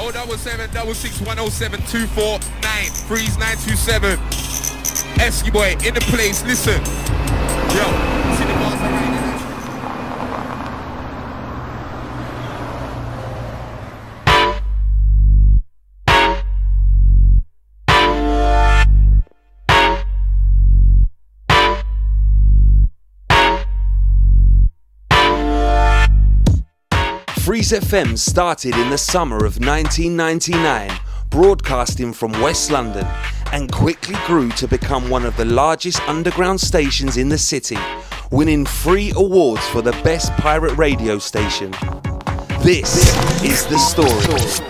Oh double seven double six one oh seven two four nine freeze nine two seven. Eskiboy in the place. Listen, yo, Freeze FM started in the summer of 1999, broadcasting from West London, and quickly grew to become one of the largest underground stations in the city, winning three awards for the best pirate radio station. This is the story.